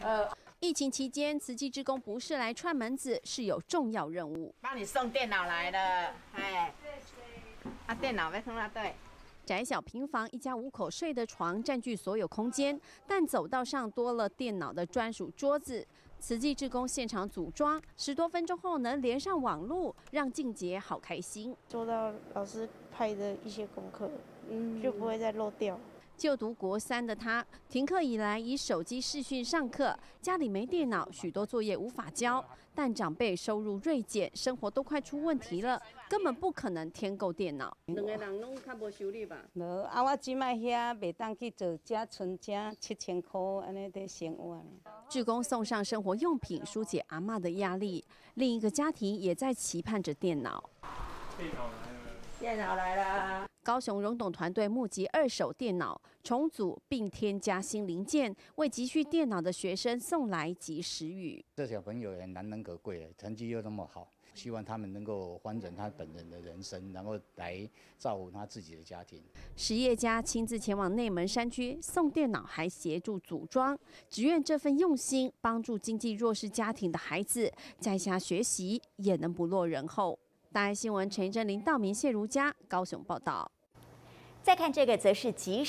呃，疫情期间，慈济职工不是来串门子，是有重要任务。帮你送电脑来了，哎，啊，电脑没送到对。窄小平房，一家五口睡的床占据所有空间，但走道上多了电脑的专属桌子。慈济职工现场组装，十多分钟后能连上网络，让静杰好开心。做到老师派的一些功课，嗯，就不会再漏掉。就读国三的他，停课以来以手机视讯上课，家里没电脑，许多作业无法交。但长辈收入锐减，生活都快出问题了，根本不可能添购电脑。两个人拢较无收入吧？无，啊，我即卖遐袂当去做，只存只七千块，安尼在生活。志工送上生活用品，疏解阿妈的压力。另一个家庭也在期盼着电脑。电脑来了，电脑来了。高雄荣董团队募集二手电脑重组并添加新零件，为急需电脑的学生送来及时雨。这小朋友也难能可贵，成绩又那么好，希望他们能够完整他本人的人生，然后来照顾他自己的家庭。实业家亲自前往内门山区送电脑，还协助组装，只愿这份用心帮助经济弱势家庭的孩子在家学习也能不落人后。大爱新闻陈真林、道明谢如佳高雄报道。再看这个，则是即时。